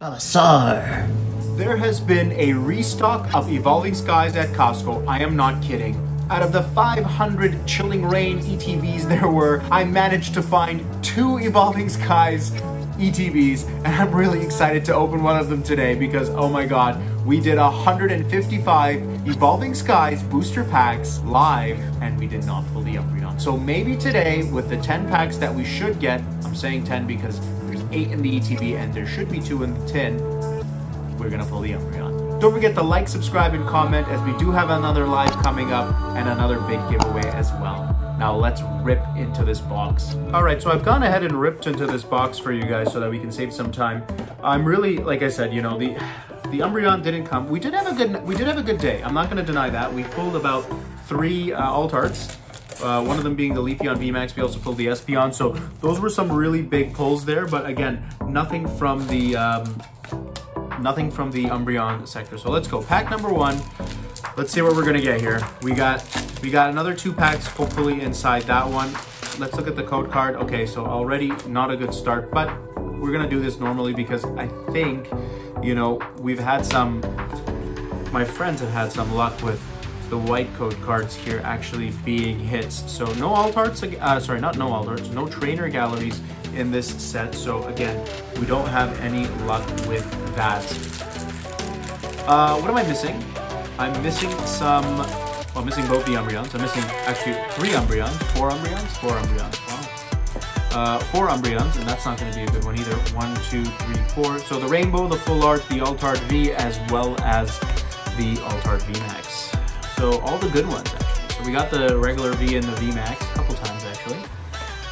Balasar. There has been a restock of Evolving Skies at Costco. I am not kidding. Out of the 500 Chilling Rain ETBs there were, I managed to find two Evolving Skies ETBs, and I'm really excited to open one of them today because, oh my god, we did 155 Evolving Skies booster packs live, and we did not pull the Umbreon. So maybe today, with the 10 packs that we should get, I'm saying 10 because eight in the ETB, and there should be two in the tin. We're gonna pull the Umbreon. Don't forget to like, subscribe, and comment as we do have another live coming up and another big giveaway as well. Now let's rip into this box. All right, so I've gone ahead and ripped into this box for you guys so that we can save some time. I'm really, like I said, you know, the the Umbreon didn't come. We did have a good, we did have a good day. I'm not gonna deny that. We pulled about three uh, alt arts uh, one of them being the Leafeon VMAX. We also pulled the Espeon. So those were some really big pulls there, but again, nothing from the um, nothing from the Umbreon sector. So let's go. Pack number one. Let's see what we're gonna get here. We got we got another two packs hopefully inside that one. Let's look at the code card. Okay, so already not a good start, but we're gonna do this normally because I think, you know, we've had some, my friends have had some luck with the white code cards here actually being hits. So no alt arts, uh, sorry, not no alt arts, no trainer galleries in this set. So again, we don't have any luck with that. Uh, what am I missing? I'm missing some, well, I'm missing both the Umbreons. I'm missing actually three Umbreons, four Umbreons, four Umbreons. Wow. Uh, four Umbreons, and that's not going to be a good one either. One, two, three, four. So the Rainbow, the Full Art, the alt art V, as well as the alt art V Max. So all the good ones actually. So we got the regular V and the V Max a couple times actually.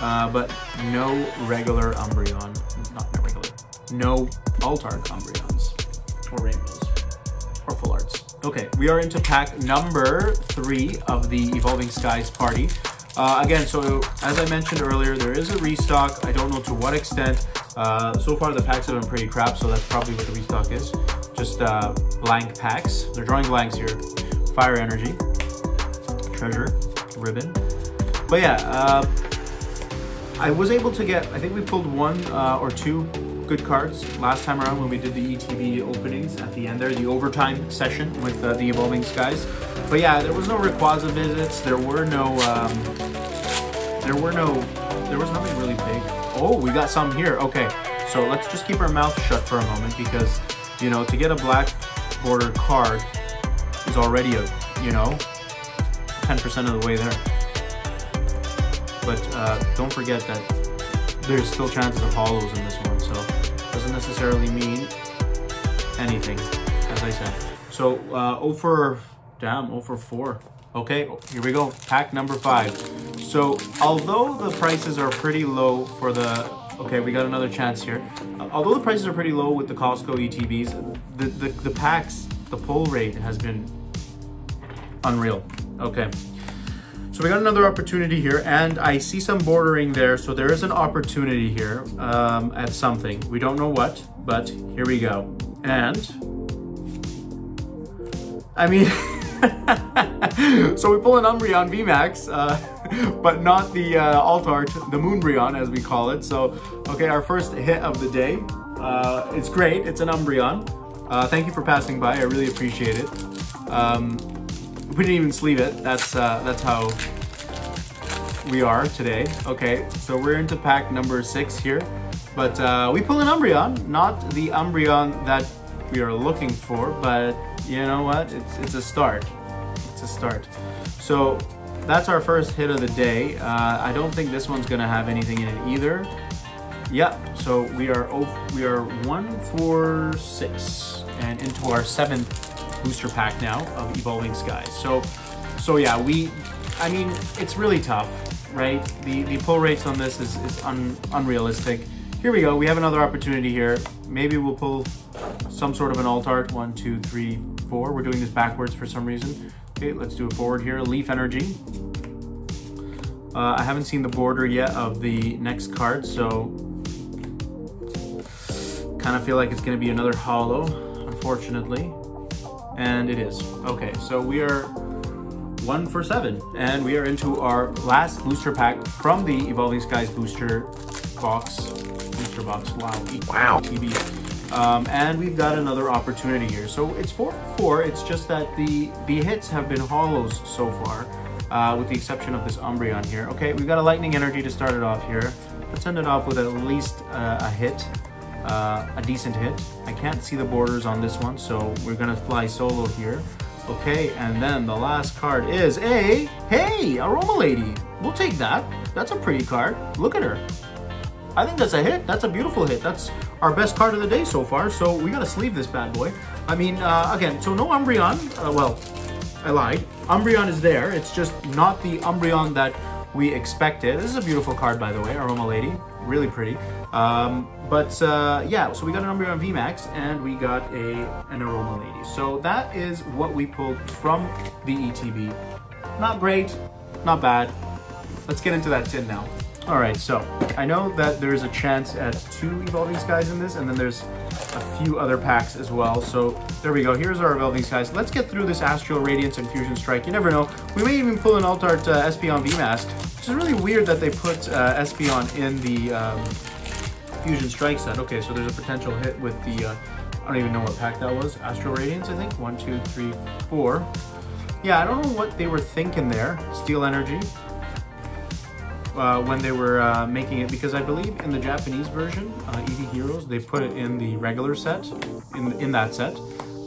Uh, but no regular Umbreon, not regular, no alt art Umbreons or Rainbows or Full Arts. Okay, we are into pack number three of the Evolving Skies party. Uh, again, so as I mentioned earlier, there is a restock. I don't know to what extent. Uh, so far, the packs have been pretty crap, so that's probably what the restock is. Just uh, blank packs. They're drawing blanks here. Fire Energy, Treasure, Ribbon. But yeah, uh, I was able to get, I think we pulled one uh, or two good cards last time around when we did the ETB openings at the end there, the overtime session with uh, the Evolving Skies. But yeah, there was no Rayquaza visits, there were no, um, there were no, there was nothing really big. Oh, we got some here, okay. So let's just keep our mouth shut for a moment because, you know, to get a black border card, is already a, you know, 10% of the way there. But uh, don't forget that there's still chances of holos in this one, so doesn't necessarily mean anything, as I said. So uh, 0 for, damn, 0 for 4. Okay, here we go, pack number five. So although the prices are pretty low for the, okay, we got another chance here. Although the prices are pretty low with the Costco ETBs, the, the, the packs, the pull rate has been unreal. Okay. So we got another opportunity here and I see some bordering there. So there is an opportunity here um, at something. We don't know what, but here we go. And I mean, so we pull an Umbreon VMAX, uh, but not the uh, alt art, the Moonbreon as we call it. So, okay, our first hit of the day. Uh, it's great, it's an Umbreon. Uh, thank you for passing by, I really appreciate it. Um, we didn't even sleeve it. That's uh, that's how we are today. Okay, so we're into pack number six here. But uh, we pull an Umbreon, not the Umbreon that we are looking for, but you know what? It's, it's a start. It's a start. So that's our first hit of the day. Uh, I don't think this one's gonna have anything in it either. Yep, so we are we are one, four, six, and into our seventh booster pack now of Evolving Skies. So, so yeah, we, I mean, it's really tough, right? The the pull rates on this is, is un, unrealistic. Here we go, we have another opportunity here. Maybe we'll pull some sort of an alt art. One, two, three, four. We're doing this backwards for some reason. Okay, let's do it forward here. Leaf Energy. Uh, I haven't seen the border yet of the next card, so kind of feel like it's going to be another holo, unfortunately. And it is. Okay, so we are one for seven. And we are into our last booster pack from the Evolving Skies booster box. Booster box, wow. Wow. TV. Um, and we've got another opportunity here. So it's 4 for 4. It's just that the, the hits have been holos so far, uh, with the exception of this Umbreon here. Okay, we've got a Lightning Energy to start it off here. Let's end it off with at least uh, a hit, uh, a decent hit. I can't see the borders on this one, so we're to fly solo here. Okay, and then the last card is a, hey, Aroma Lady. We'll take that. That's a pretty card. Look at her. I think that's a hit. That's a beautiful hit. That's our best card of the day so far, so we gotta sleeve this bad boy. I mean, uh, again, so no Umbreon. Uh, well, I lied. Umbreon is there. It's just not the Umbreon that we expected. This is a beautiful card, by the way, Aroma Lady. Really pretty. Um, but uh, yeah, so we got an Umbreon VMAX and we got a an Aroma Lady. So that is what we pulled from the ETB. Not great, not bad. Let's get into that tin now. All right, so I know that there's a chance at two Evolving Skies in this, and then there's a few other packs as well. So there we go. Here's our Evolving Skies. Let's get through this Astral Radiance and Fusion Strike. You never know. We may even pull an alt art uh, VMAX, which is really weird that they put uh, in the um, Fusion Strike set. Okay, so there's a potential hit with the, uh, I don't even know what pack that was. Astral Radiance, I think. One, two, three, four. Yeah, I don't know what they were thinking there. Steel Energy. Uh, when they were uh, making it because I believe in the Japanese version, uh, Eevee Heroes, they put it in the regular set, in, in that set,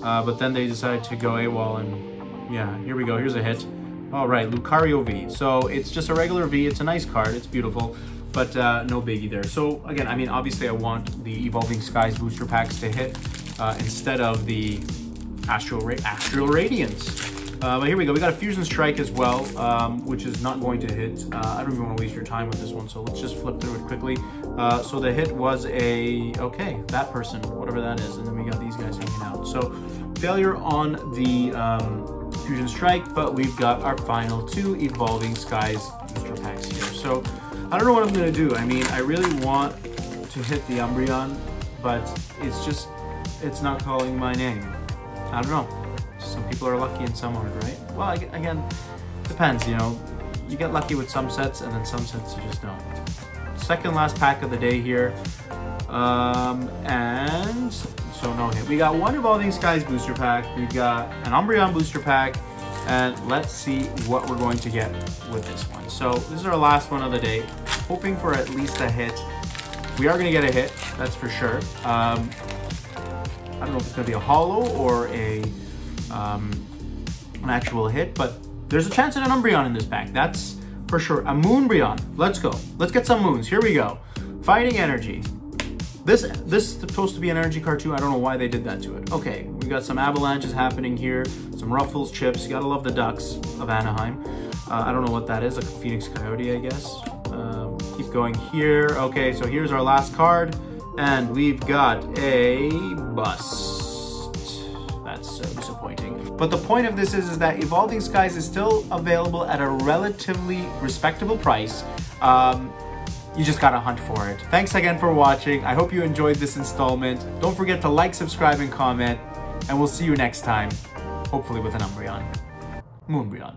uh, but then they decided to go AWOL and yeah, here we go, here's a hit. All right, Lucario V. So it's just a regular V, it's a nice card, it's beautiful, but uh, no biggie there. So again, I mean, obviously I want the Evolving Skies booster packs to hit uh, instead of the Astral, Ra Astral Radiance. Uh, but here we go. We got a Fusion Strike as well, um, which is not going to hit. Uh, I don't even want to waste your time with this one, so let's just flip through it quickly. Uh, so the hit was a, okay, that person, whatever that is, and then we got these guys hanging out. So failure on the um, Fusion Strike, but we've got our final two Evolving Skies booster packs here. So I don't know what I'm going to do. I mean, I really want to hit the Umbreon, but it's just, it's not calling my name. I don't know. Some people are lucky and some aren't, right? Well, again, depends, you know. You get lucky with some sets and then some sets you just don't. Second last pack of the day here. Um, and so no hit. We got one Evolving Skies booster pack. We got an Umbreon booster pack. And let's see what we're going to get with this one. So this is our last one of the day. Hoping for at least a hit. We are going to get a hit, that's for sure. Um, I don't know if it's going to be a holo or a um, an actual hit, but there's a chance at an Umbreon in this pack. That's for sure. A Moonbreon. Let's go. Let's get some moons. Here we go. Fighting Energy. This this is supposed to be an energy card too. I don't know why they did that to it. Okay, we got some avalanches happening here. Some ruffles, chips. You gotta love the ducks of Anaheim. Uh, I don't know what that is. A Phoenix Coyote, I guess. Um, keep going here. Okay, so here's our last card. And we've got a bus. But the point of this is, is that Evolving Skies is still available at a relatively respectable price. Um, you just gotta hunt for it. Thanks again for watching. I hope you enjoyed this installment. Don't forget to like, subscribe, and comment. And we'll see you next time. Hopefully with an Umbreon. Moonbreon.